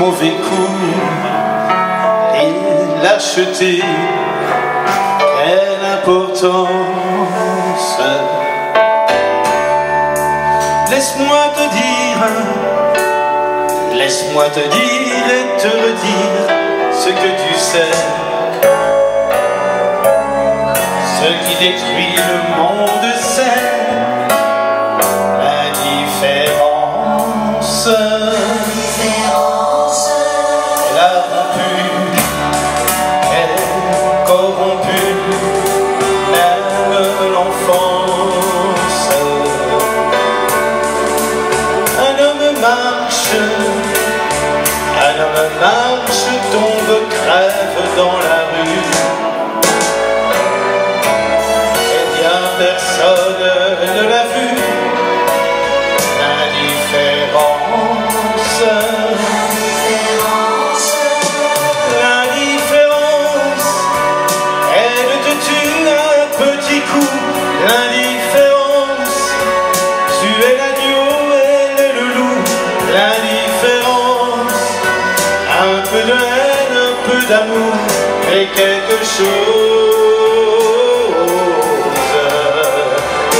mauvais coup et lâcheté, quelle importance. Laisse-moi te dire, laisse-moi te dire et te redire ce que tu sais. Ce qui détruit le monde, c'est marche, tombe, crève dans la rue. Et bien personne ne l'a vu. L'indifférence, peu de haine, un peu d'amour et quelque chose.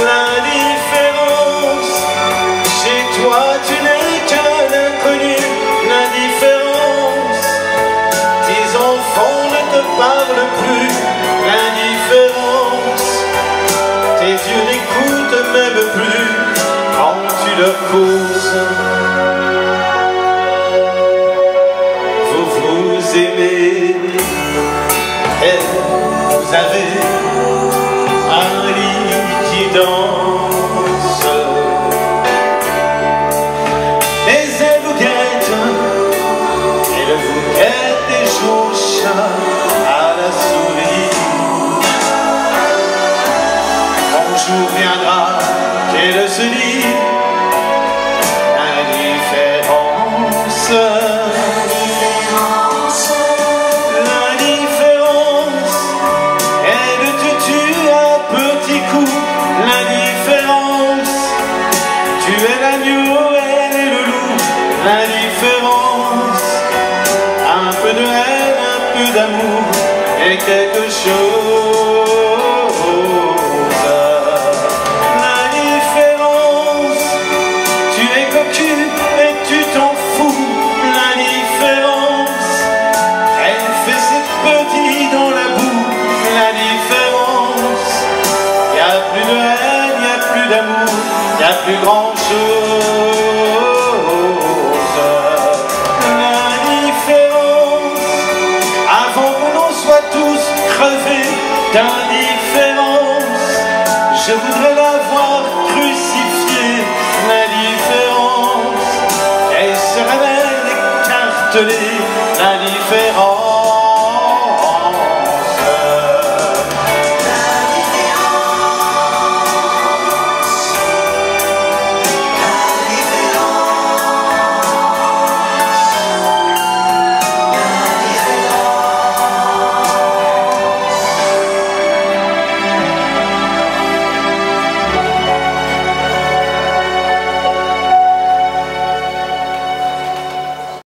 L'indifférence, chez toi tu n'es qu'un inconnu. L'indifférence, tes enfants ne te parlent plus. L'indifférence, tes yeux n'écoutent même plus quand tu leur causes. Aimez et vous avez un lit qui danse. Mais elle vous guette, elle vous guette et joue chat à la souris. Un jour viendra qu'elle se lit d'amour et quelque chose. L'indifférence, tu es cocu et tu t'en fous. L'indifférence, elle fait ses petits dans la boue. L'indifférence, y a plus de haine, y a plus d'amour, y a plus grand chose. D'indifférence. Je voudrais la voir crucifiée, l'indifférence. Elle se révèle écartelée, l'indifférence.